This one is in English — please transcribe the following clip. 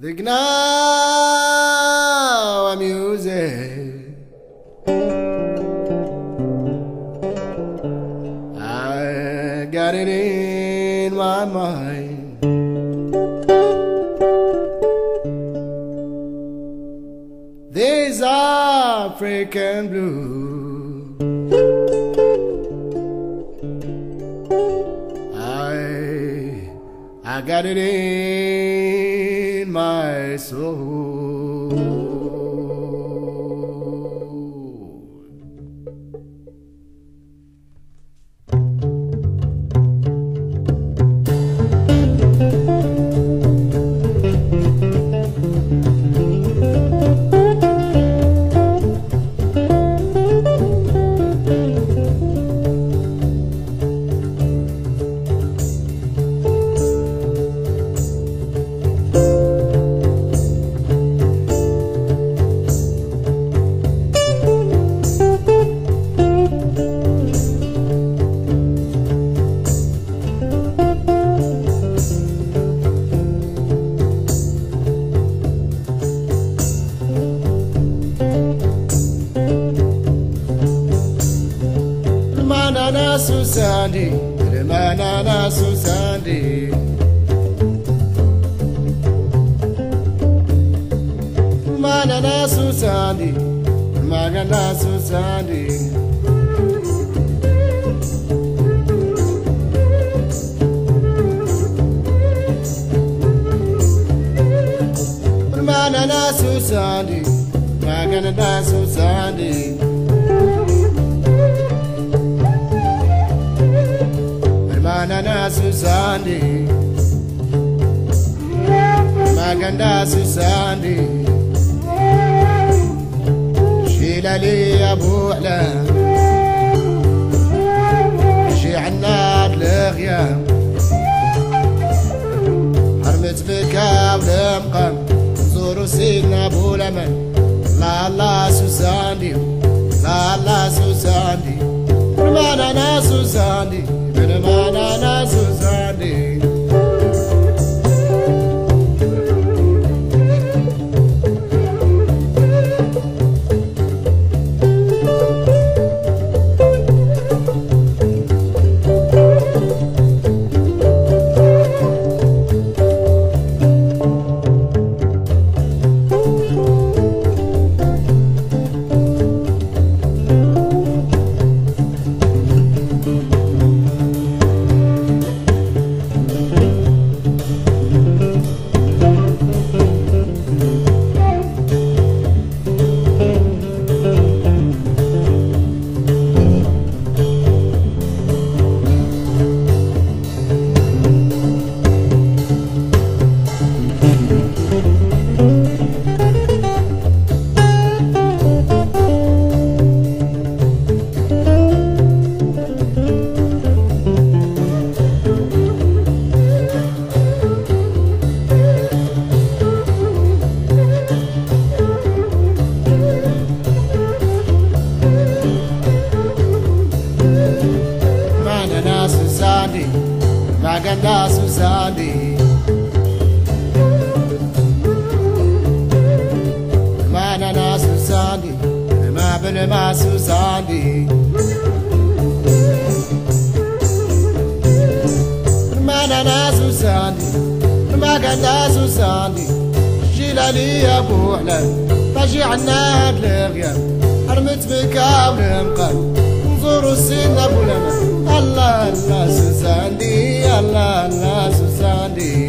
The Gnawa music. I got it in my mind. Are African blue. I I got it in my soul. Manana Susandi, Manana Susandi. Manana Susandi, Manana Susandi. Manana Susandi, Manana Susandi. Manana Susandi Maganda Susandi شيلالي أبو علا شي عناد الغيام حرمت بكا ولمقام زورو سيدنا أبو لمن لا لا سوساندي لا لا سوساندي قدا سوساني جلالي يا بو حلال. فاجي عنا هاد الغياب حرمت بكا ولمقال نزورو السن أبو الله الله سوساندي الله الله سوساندي